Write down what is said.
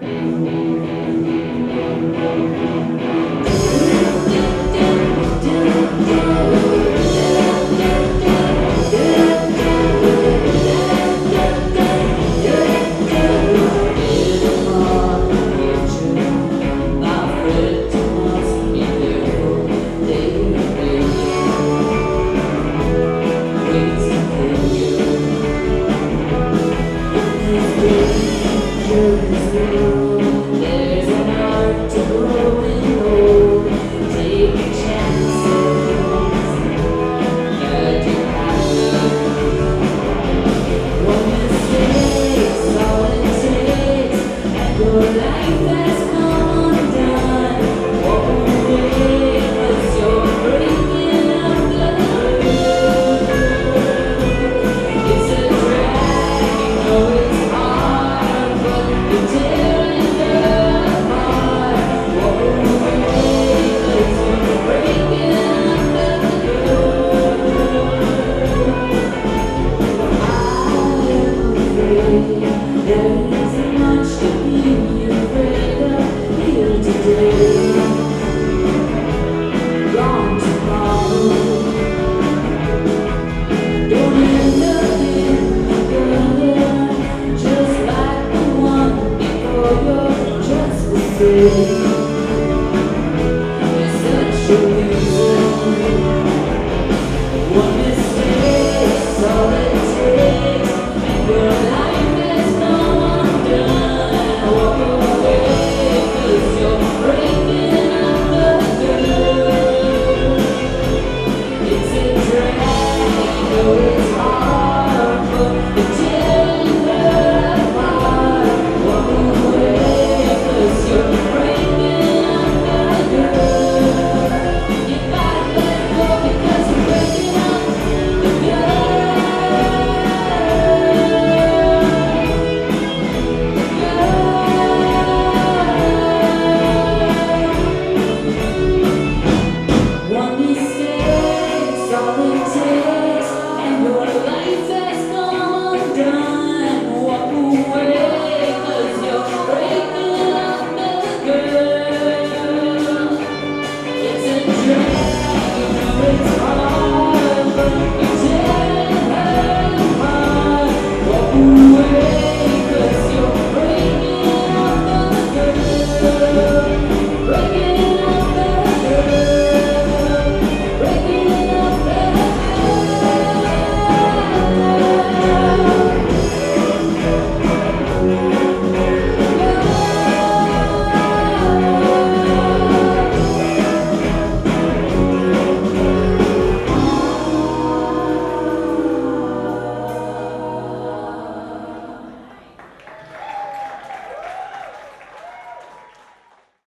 Yeah. you.